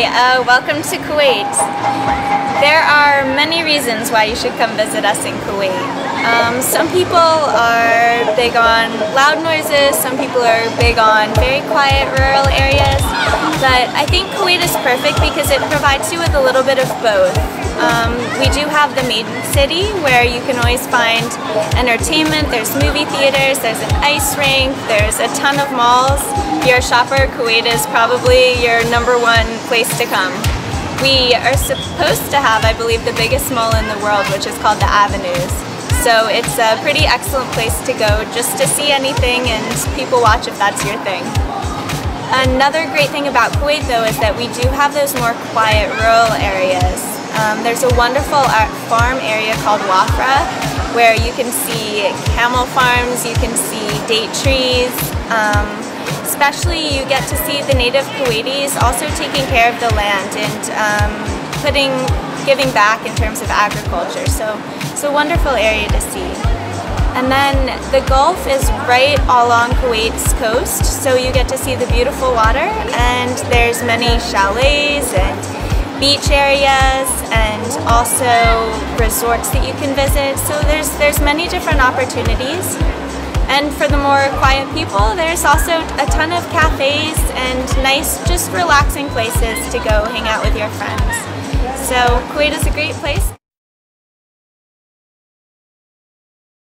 uh, welcome to Kuwait. There are many reasons why you should come visit us in Kuwait. Um, some people are big on loud noises, some people are big on very quiet rural areas, but I think Kuwait is perfect because it provides you with a little bit of both. Um, we do have the main city where you can always find entertainment, there's movie theaters, there's an ice rink, there's a ton of malls. If you're a shopper, Kuwait is probably your number one place to come. We are supposed to have, I believe, the biggest mall in the world, which is called the Avenues. So it's a pretty excellent place to go just to see anything and people watch if that's your thing. Another great thing about Kuwait though is that we do have those more quiet rural areas. Um, there's a wonderful farm area called Wafra where you can see camel farms, you can see date trees. Um, especially you get to see the native Kuwaitis also taking care of the land and um, putting, giving back in terms of agriculture. So it's a wonderful area to see. And then the Gulf is right along Kuwait's coast, so you get to see the beautiful water and there's many chalets and beach areas and also resorts that you can visit. So there's, there's many different opportunities. And for the more quiet people, there's also a ton of cafes and nice, just relaxing places to go hang out with your friends. So Kuwait is a great place.